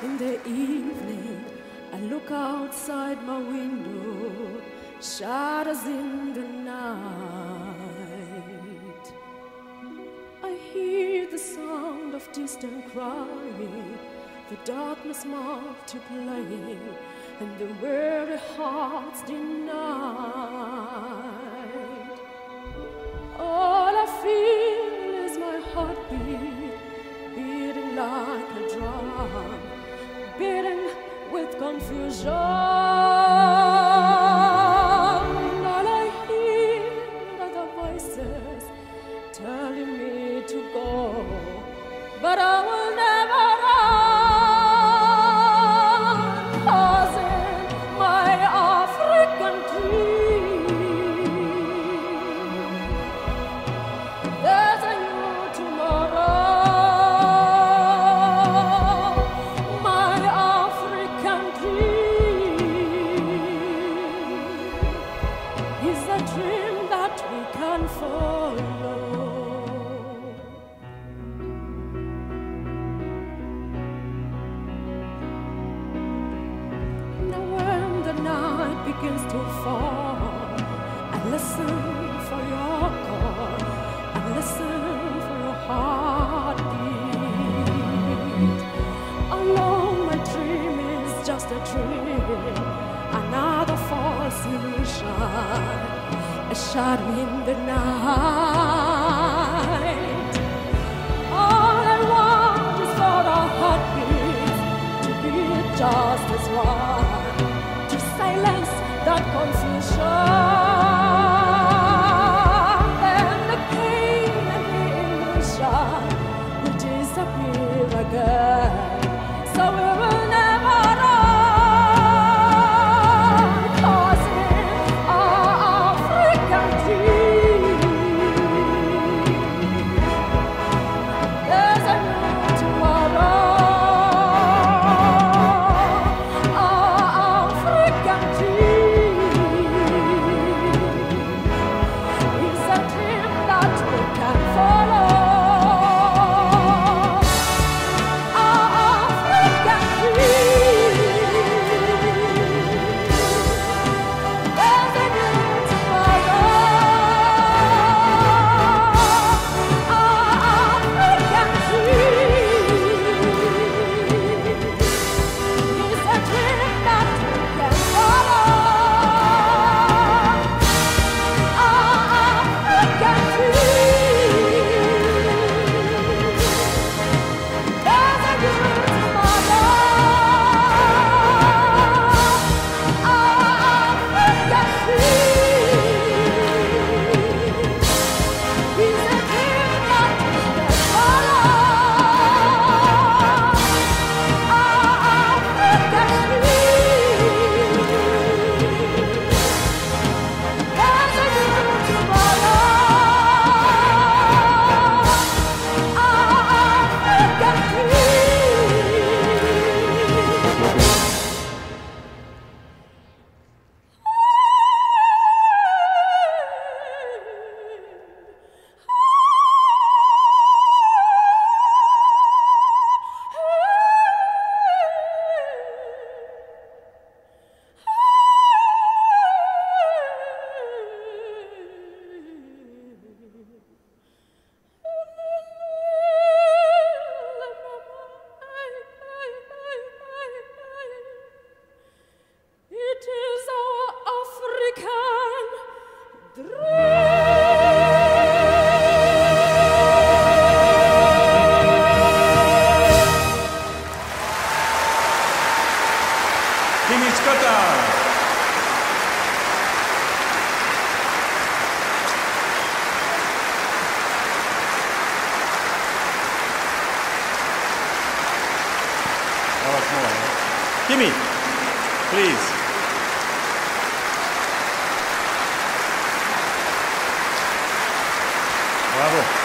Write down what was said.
Sunday evening, I look outside my window, shadows in the night. I hear the sound of distant crying, the darkness multiplying, and the weary hearts denied. Beating with confusion. Begins to fall, I listen for your call. I listen for your heartbeat. Alone, my dream is just a dream, another false illusion, a shadow in the night. All I want is for our heartbeats to beat just as one, to silence disappear again. Kimmy, please. Bravo.